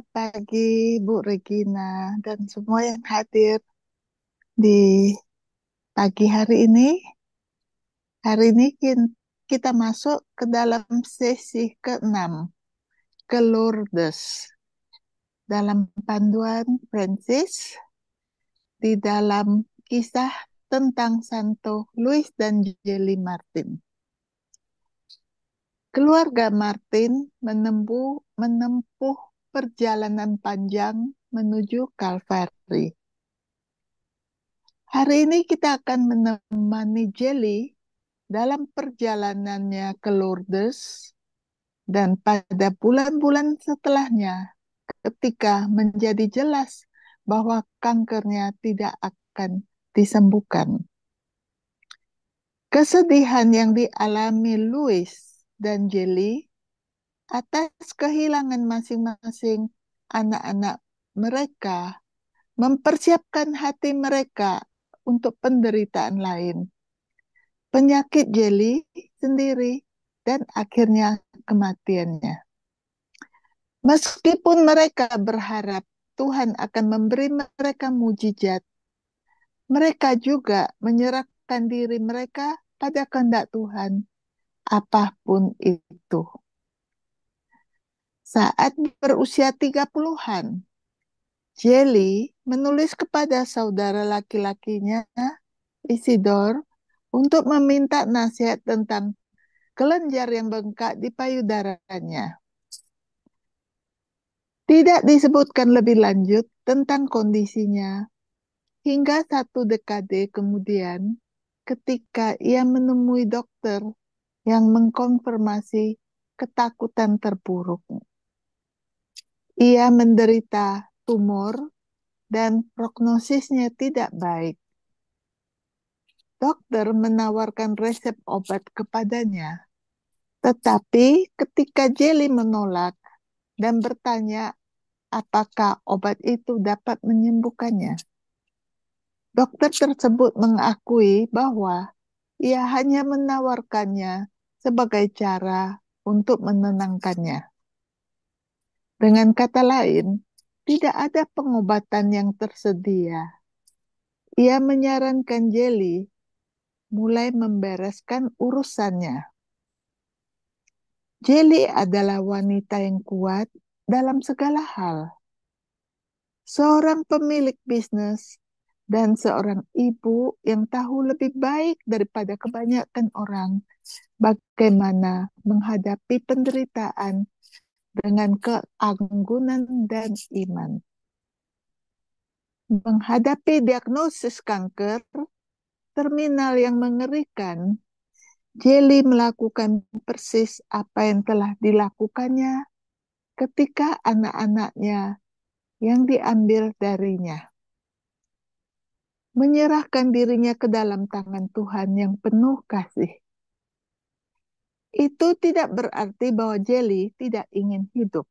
Selamat pagi, Bu Regina, dan semua yang hadir di pagi hari ini. Hari ini kita masuk ke dalam sesi ke-6, ke Lourdes. Dalam panduan Francis, di dalam kisah tentang Santo Louis dan Jelly Martin. Keluarga Martin menempuh, menempuh perjalanan panjang menuju Calvary. Hari ini kita akan menemani Jelly dalam perjalanannya ke Lourdes dan pada bulan-bulan setelahnya ketika menjadi jelas bahwa kankernya tidak akan disembuhkan. Kesedihan yang dialami Louis dan Jelly atas kehilangan masing-masing anak-anak mereka mempersiapkan hati mereka untuk penderitaan lain. Penyakit Jelly sendiri dan akhirnya kematiannya. Meskipun mereka berharap Tuhan akan memberi mereka mujizat, mereka juga menyerahkan diri mereka pada kehendak Tuhan, apa pun itu. Saat berusia 30-an, Jelly menulis kepada saudara laki-lakinya, Isidor, untuk meminta nasihat tentang kelenjar yang bengkak di payudaranya. Tidak disebutkan lebih lanjut tentang kondisinya hingga satu dekade kemudian ketika ia menemui dokter yang mengkonfirmasi ketakutan terburuk. Ia menderita tumor dan prognosisnya tidak baik. Dokter menawarkan resep obat kepadanya, tetapi ketika Jelly menolak dan bertanya apakah obat itu dapat menyembuhkannya, dokter tersebut mengakui bahwa ia hanya menawarkannya sebagai cara untuk menenangkannya. Dengan kata lain, tidak ada pengobatan yang tersedia. Ia menyarankan Jelly mulai membereskan urusannya. Jelly adalah wanita yang kuat dalam segala hal. Seorang pemilik bisnis dan seorang ibu yang tahu lebih baik daripada kebanyakan orang bagaimana menghadapi penderitaan dengan keanggunan dan iman. Menghadapi diagnosis kanker terminal yang mengerikan, Jelly melakukan persis apa yang telah dilakukannya ketika anak-anaknya yang diambil darinya. Menyerahkan dirinya ke dalam tangan Tuhan yang penuh kasih itu tidak berarti bahwa Jelly tidak ingin hidup.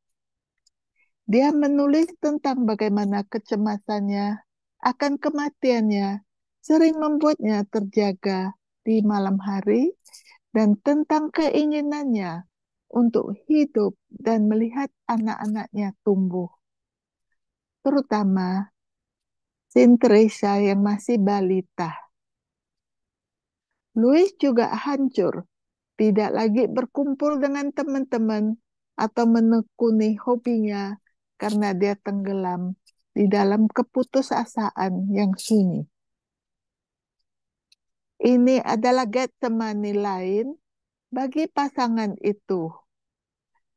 Dia menulis tentang bagaimana kecemasannya akan kematiannya sering membuatnya terjaga di malam hari dan tentang keinginannya untuk hidup dan melihat anak-anaknya tumbuh. Terutama Sintresa yang masih balita. Louis juga hancur tidak lagi berkumpul dengan teman-teman atau menekuni hobinya karena dia tenggelam di dalam keputusasaan yang sunyi. Ini adalah Getsemani lain bagi pasangan itu.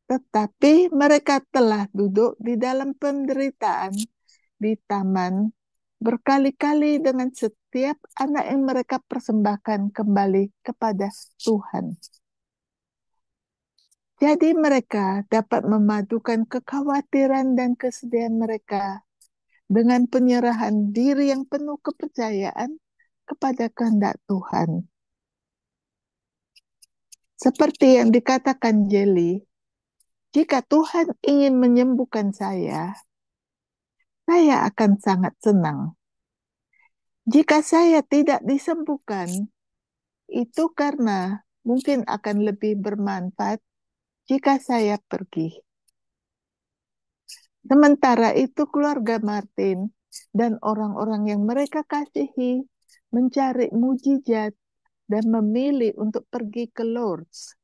Tetapi mereka telah duduk di dalam penderitaan di taman berkali-kali dengan setiap anak yang mereka persembahkan kembali kepada Tuhan. Jadi mereka dapat memadukan kekhawatiran dan kesedihan mereka dengan penyerahan diri yang penuh kepercayaan kepada kehendak Tuhan. Seperti yang dikatakan Jelly, jika Tuhan ingin menyembuhkan saya, saya akan sangat senang. Jika saya tidak disembuhkan, itu karena mungkin akan lebih bermanfaat jika saya pergi. Sementara itu keluarga Martin dan orang-orang yang mereka kasihi mencari mujizat dan memilih untuk pergi ke Lourdes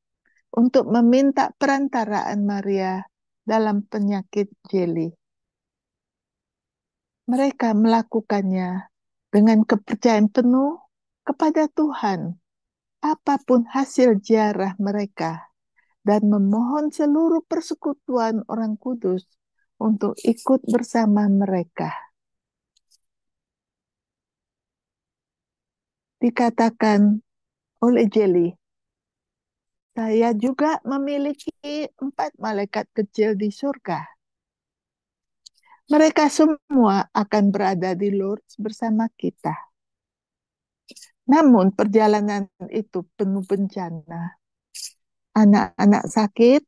untuk meminta perantaraan Maria dalam penyakit jeli. Mereka melakukannya dengan kepercayaan penuh kepada Tuhan, apa pun hasil jarah mereka, dan memohon seluruh persekutuan orang kudus untuk ikut bersama mereka. Dikatakan oleh Jelly, saya juga memiliki empat malaikat kecil di surga. Mereka semua akan berada di Lourdes bersama kita. Namun perjalanan itu penuh bencana. Anak-anak sakit,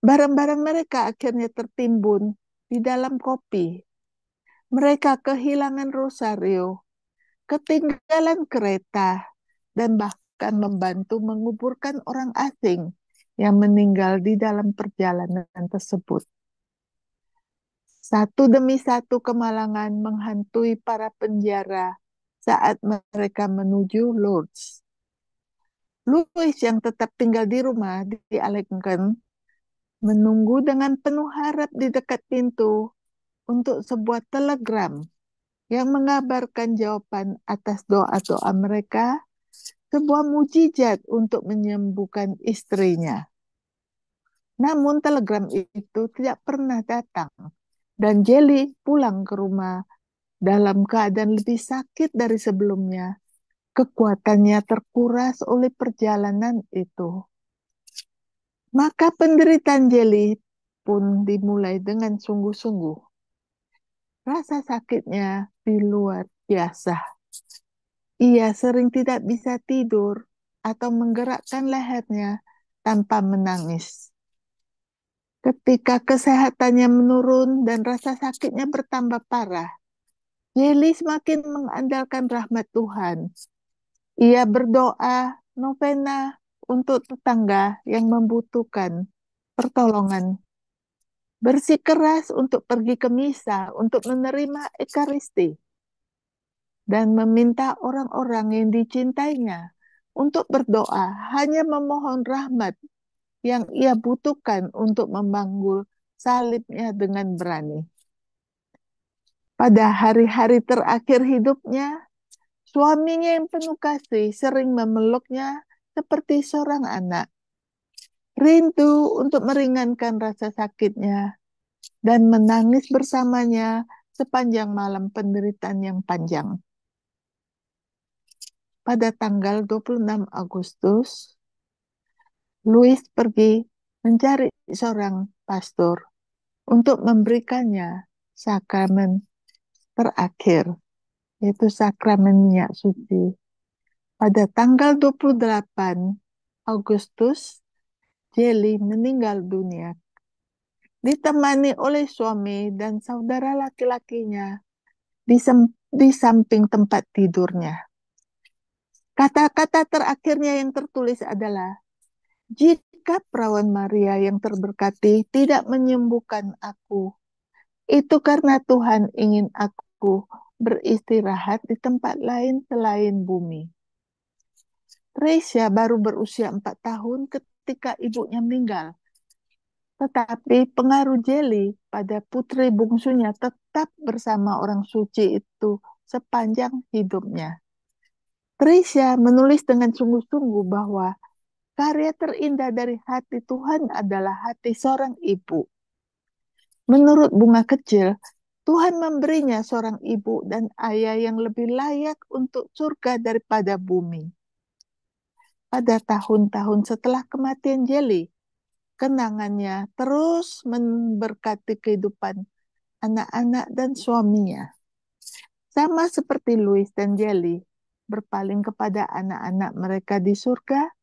barang-barang mereka akhirnya tertimbun di dalam kopi. Mereka kehilangan rosario, ketinggalan kereta, dan bahkan membantu menguburkan orang asing yang meninggal di dalam perjalanan tersebut. Satu demi satu kemalangan menghantui para penjara saat mereka menuju Lourdes. Louis yang tetap tinggal di rumah di Alenkern menunggu dengan penuh harap di dekat pintu untuk sebuah telegram yang mengabarkan jawaban atas doa-doa mereka, sebuah mujizat untuk menyembuhkan istrinya. Namun telegram itu tidak pernah datang dan Jelly pulang ke rumah dalam keadaan lebih sakit dari sebelumnya. Kekuatannya terkuras oleh perjalanan itu. Maka penderitaan Jelly pun dimulai dengan sungguh-sungguh. Rasa sakitnya di luar biasa. Ia sering tidak bisa tidur atau menggerakkan lehernya tanpa menangis. Ketika kesehatannya menurun dan rasa sakitnya bertambah parah, Yeli semakin mengandalkan rahmat Tuhan. Ia berdoa novena untuk tetangga yang membutuhkan pertolongan. Bersikeras untuk pergi ke misa untuk menerima ekaristi dan meminta orang-orang yang dicintainya untuk berdoa hanya memohon rahmat yang ia butuhkan untuk memanggul salibnya dengan berani. Pada hari-hari terakhir hidupnya, suaminya yang penuh kasih sering memeluknya seperti seorang anak. Rindu untuk meringankan rasa sakitnya dan menangis bersamanya sepanjang malam penderitaan yang panjang. Pada tanggal 26 Agustus, Louis pergi mencari seorang pastor untuk memberikannya sakramen terakhir, yaitu sakramen minyak suci. Pada tanggal 28 Agustus, Jelly meninggal dunia. Ditemani oleh suami dan saudara laki-lakinya di, di samping tempat tidurnya. Kata-kata terakhirnya yang tertulis adalah, jika perawan Maria yang terberkati tidak menyembuhkan aku, itu karena Tuhan ingin aku beristirahat di tempat lain selain bumi. Tresia baru berusia empat tahun ketika ibunya meninggal. Tetapi pengaruh Jelly pada putri bungsunya tetap bersama orang suci itu sepanjang hidupnya. Tricia menulis dengan sungguh-sungguh bahwa karya terindah dari hati Tuhan adalah hati seorang ibu. Menurut bunga kecil, Tuhan memberinya seorang ibu dan ayah yang lebih layak untuk surga daripada bumi. Pada tahun-tahun setelah kematian Jelly, kenangannya terus memberkati kehidupan anak-anak dan suaminya. Sama seperti Louis dan Jelly, berpaling kepada anak-anak mereka di surga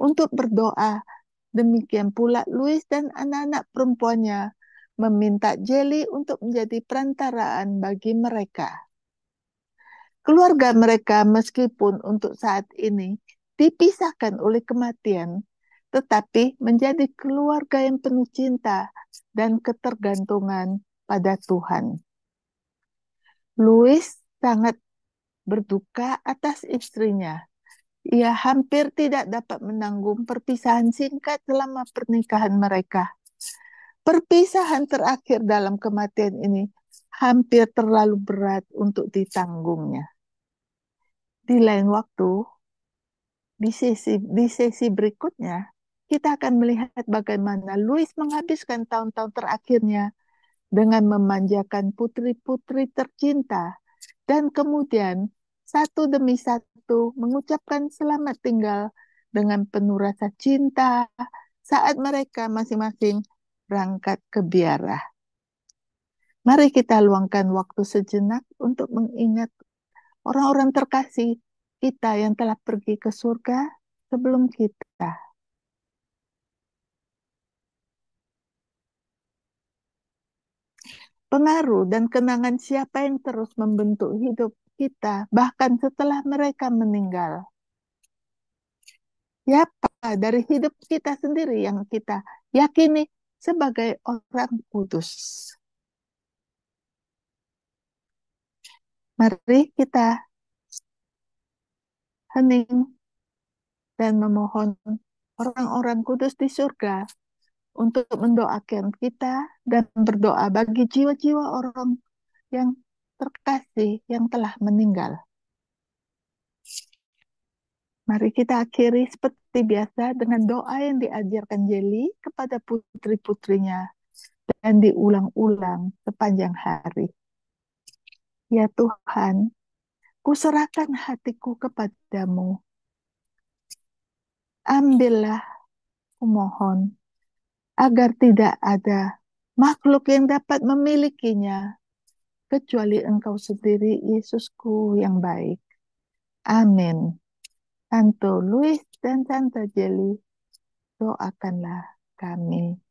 untuk berdoa. Demikian pula Louis dan anak-anak perempuannya meminta Jelly untuk menjadi perantaraan bagi mereka. Keluarga mereka meskipun untuk saat ini dipisahkan oleh kematian, tetapi menjadi keluarga yang penuh cinta dan ketergantungan pada Tuhan. Louis sangat berduka atas istrinya. Ia hampir tidak dapat menanggung perpisahan singkat selama pernikahan mereka. Perpisahan terakhir dalam kematian ini hampir terlalu berat untuk ditanggungnya. Di lain waktu, di sesi, di sesi berikutnya, kita akan melihat bagaimana Louis menghabiskan tahun-tahun terakhirnya dengan memanjakan putri-putri tercinta dan kemudian satu demi satu mengucapkan selamat tinggal dengan penuh rasa cinta saat mereka masing-masing berangkat ke biara. Mari kita luangkan waktu sejenak untuk mengingat orang-orang terkasih kita yang telah pergi ke surga sebelum kita. Pengaruh dan kenangan siapa yang terus membentuk hidup kita bahkan setelah mereka meninggal. Siapa dari hidup kita sendiri yang kita yakini sebagai orang kudus. Mari kita hening dan memohon orang-orang kudus di surga untuk mendoakan kita dan berdoa bagi jiwa-jiwa orang yang terkasih yang telah meninggal. Mari kita akhiri seperti biasa dengan doa yang diajarkan Jeli kepada putri-putrinya dan diulang-ulang sepanjang hari. Ya Tuhan, kuserahkan hatiku kepadamu. Ambillah, kumohon, agar tidak ada makhluk yang dapat memilikinya, kecuali engkau sendiri, Yesusku yang baik. Amin. Santo Louis dan Santa Jelly, doakanlah kami.